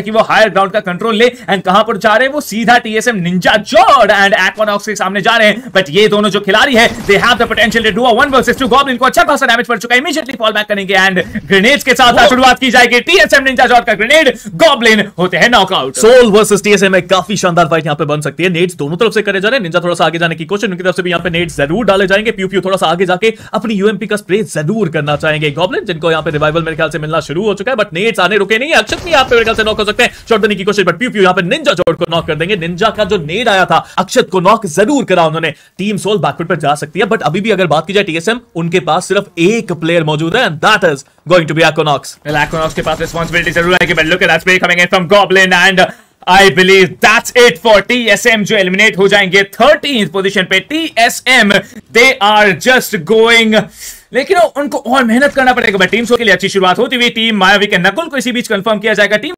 कि वो higher ground का कंट्रोल ले एंड कहाँ पर जा रहे हैं? वो सीधा टीएसएम निंजा जॉर्ड एंड एक्वानॉक्स के सामने जा रहे हैं। बट ये दोनों जो खिलाड़ी है they have the potential to do a one versus two goblin को अच्छा खासा डैमेज पड़ चुका है। इमीडिएटली फॉल बैक करेंगे एंड ग्रेनेड्स के साथ शुरुआत की जाएगी। टीएसएम निंजा जॉर्ड का ग्रेनेड गॉब्लिन होते हैं नॉकआउट सोल वर्सेस टीएसएम में काफ़ी शानदार फाइट यहाँ पे बन सकती है। नेट्स दोनों तरफ़ से करे जा रहे हैं। निंजा थोड़ा सा आगे जाने की कोशिश उनकी तरफ़ से भी यहाँ पे नेट्स ज़रूर डाले जाएँगे। प्यू प्यू थोड़ा सा आगे जाके अपनी यूएमपी का स्प्रे ज़रूर करना चाहेंगे। गॉब्लिन जिनको यहाँ पे रिवाइवल मेरे ख्याल से मिलना शुरू हो चुका है बट नेट्स आने रुके नहीं अक्षत भी यहाँ पे मेरे ख्याल से नॉक हो सकते हैं। शॉट देने की कोशिश बट प्यू प्यू यहाँ पे निंजा जॉर्ड को नॉक कर देंगे। निंजा का जो नेड आया था अक्षत को नॉक ज़रूर करा उन्होंने। टीम सोल बैकवर्ड पर जा सकती है बट अभी भी अगर बात की जाए टीएसएम उनके पास सिर्फ़ एक प्लेयर मौजूद है and that is going to be Well, Aquanox के पास responsibility ज़रूर आएगी but look at that spray coming in from Goblin and I believe that's it for TSM जो eliminate हो जाएँगे 13th position पे। TSM they are just going लेकिन उनको और मेहनत करना पड़ेगा टीम शो के लिए अच्छी शुरुआत होती हुई। टीम मायावी के नकुल को इसी बीच कंफर्म किया जाएगा। टीम